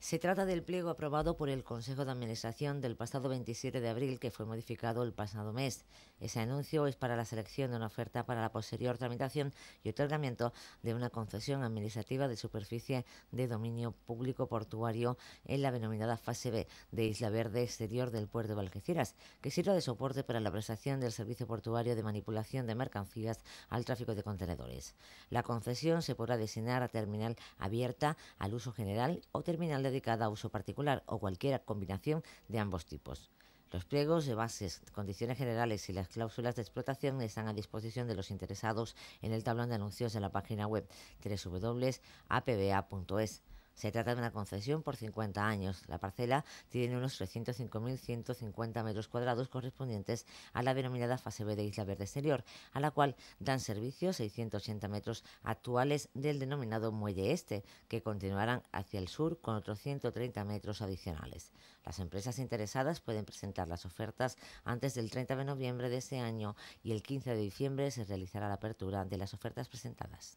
Se trata del pliego aprobado por el Consejo de Administración del pasado 27 de abril, que fue modificado el pasado mes. Ese anuncio es para la selección de una oferta para la posterior tramitación y otorgamiento de una concesión administrativa de superficie de dominio público portuario en la denominada fase B de Isla Verde exterior del puerto de Algeciras, que sirva de soporte para la prestación del servicio portuario de manipulación de mercancías al tráfico de contenedores. La concesión se podrá designar a terminal abierta al uso general o terminal de dedicada a uso particular o cualquier combinación de ambos tipos. Los pliegos de bases, condiciones generales y las cláusulas de explotación están a disposición de los interesados en el tablón de anuncios de la página web www.apba.es. Se trata de una concesión por 50 años. La parcela tiene unos 305.150 metros cuadrados correspondientes a la denominada fase B de Isla Verde Exterior, a la cual dan servicio 680 metros actuales del denominado Muelle Este, que continuarán hacia el sur con otros 130 metros adicionales. Las empresas interesadas pueden presentar las ofertas antes del 30 de noviembre de este año y el 15 de diciembre se realizará la apertura de las ofertas presentadas.